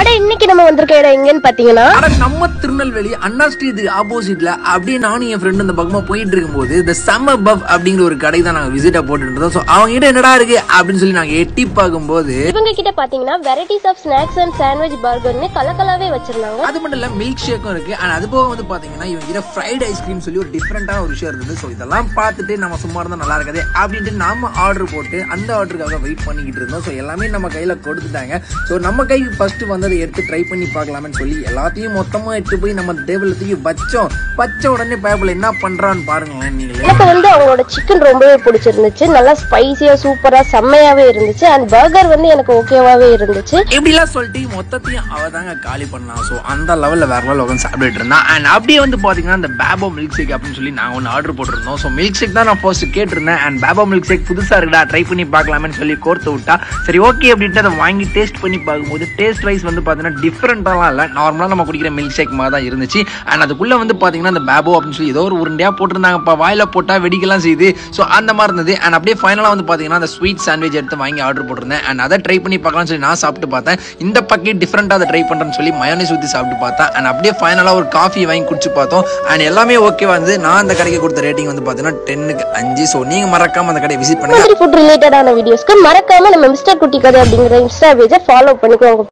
அட இன்னைக்கு நம்ம வந்திருக்க இடம் எங்கன்னு பாத்தீங்கன்னா நம்ம திருநெல்வேலி அண்ணா ஸ்ட்ரீட் ஆப்போசிட்ல அப்படியே நானும் என் ஃப்ரெண்டு இந்த பக்கமா போயிட்டு இருக்கும்போது இந்த செம்ம பஃப் அப்படிங்கிற ஒரு கடை தான் நாங்க விசிட்டா போட்டுட்டு இருந்தோம். ஸோ அவங்க கிட்ட என்னடா இருக்கு? அப்படின்னு சொல்லி நாங்க எட்டி பார்க்கும்போது இவங்க கிட்ட பாத்தீங்கன்னா varieties of snacks and sandwich பர்கர்னு கலக்கலாவே வச்சிருந்தாங்க. அது மட்டும் இல்ல மில்க் ஷேக்கும் இருக்கு. அண்ட் அது போக வந்து பாத்தீங்கன்னா இவங்க கிட்ட ஃப்ரைட் ஐஸ்கிரீம் சொல்லி ஒரு டிஃப்ரெண்டான ஒரு விஷயம் இருந்தது. ஸோ இதெல்லாம் பார்த்துட்டு நம்ம சும்மா இருந்தா நல்லா இருக்காது அப்படின்ட்டு நாம ஆர்டர் போட்டு அந்த ஆர்டருக்காக வெயிட் பண்ணிக்கிட்டு இருந்தோம். எல்லாமே நம்ம கையில கொடுத்துட்டாங்க. ஸோ நம்ம கை ஃபர்ஸ்ட் வந்ததை எடுத்து ட்ரை பண்ணி பார்க்கலாம்னு சொல்லி எல்லாத்தையும் மொத்தமா எடுத்து போய் நம்ம டேபிள் தூக்கி வச்சோம். வச்ச உடனே பேப்பிள் என்ன பண்றான்னு பாருங்களேன் நீங்களே. எனக்கு வந்து அவங்களோட சிக்கன் ரொம்பவே பிடிச்சிருந்துச்சு. நல்லா ஸ்பைசியா சூப்பரா செம்மையாவே இருந்துச்சு. அண்ட் பர்கர் வந்து எனக்கு ஓகேவாவே இருந்துச்சு. இப்படிலாம் சொல்லிட்டு மொத்தத்தையும் அவ தாங்க காலி பண்ணா. ஸோ அந்த லெவலில் வேற லெவலில் உட்காந்து சாப்பிட்டுட்டு இருந்தான் அண்ட் அப்படியே வந்து பார்த்தீங்கன்னா இந்த பேபோ மில்க் ஷேக் அப்படின்னு சொல்லி நான் ஒன்று ஆர்டர் போட்டிருந்தோம். ஸோ மில்க் ஷேக் தான் நான் ஃபர்ஸ்ட் கேட்டிருந்தேன். அண்ட் பேபோ மில்க் ஷேக் புதுசாக இருக்குடா. ட்ரை பண்ணி பார்க்கலாமேன்னு சொல்லி கோர்த்து விட்டா. சரி ஓகே அப்படின்ட்டு அதை வாங்கி டேஸ்ட் பண்ணி பார்க்கும்போது டேஸ்ட் வைஸ் வந்து பார்த்தீங்கன்னா டிஃப்ரெண்ட்டாலாம் இல்லை. நார்மலாக நம்ம குடிக்கிற மில்க் ஷேக் மாதிரி தான் இருந்துச்சு. அண்ட் அதுக்குள்ளே வந்து பார்த்தீங்கன்னா அந்த பேபோ அப்படின்னு சொல்லி ஏதோ ஒரு உருண்டையாக போட்டிருந்தாங்கப்பா. வாயில் போட்டால் வெடிக்கலாம் செய்யுது ஸோ அந்த மாதிரி இருந்தது. அண்ட் அப்படியே ஃபைனலாக வந்து பார்த்தீங்கன்னா அந்த ஸ்வீட் சாண்ட்விச் எடுத்து வாங்கி ஆர்டர் போட்டிருந்தேன். அண்ட் அதை ட்ரை பண்ணி பார்க்கலாம்னு சொல்லி நான் சாப்பிட்டு பார்த்தேன். இந்த பக்கெட் டிஃப்ரெண்ட்டாக அதை ட்ரை பண்ணுறேன்னு சொல்லி மயோனைஸ் ஊற்றி சாப்பிட்டு பார்த்தேன். அண்ட் அப்படியே ஃபைனலாக ஒரு காஃபி வாங்கி குடிச்சு பார்த்தோம். அண்ட் எல்லாமே ஓகே வந்து நான் அந்த கடைக்கு கொடுத்த ரேட்டிங் வந்து பார்த்தீங்கன்னா டென்னுக்கு அஞ்சு. ஸோ நீங்கள் மறக்காம அந்த கடையை விசிட் பண்ணுங்க. ஃபுட் ரிலேட்டடான வீடியோஸ்க்கு மறக்காம நம்ம மிஸ்டர் குட்டி கதை அப்படிங்கிற இன்ஸ்டா பேஜை ஃபாலோ பண்ணிக்கோங்க.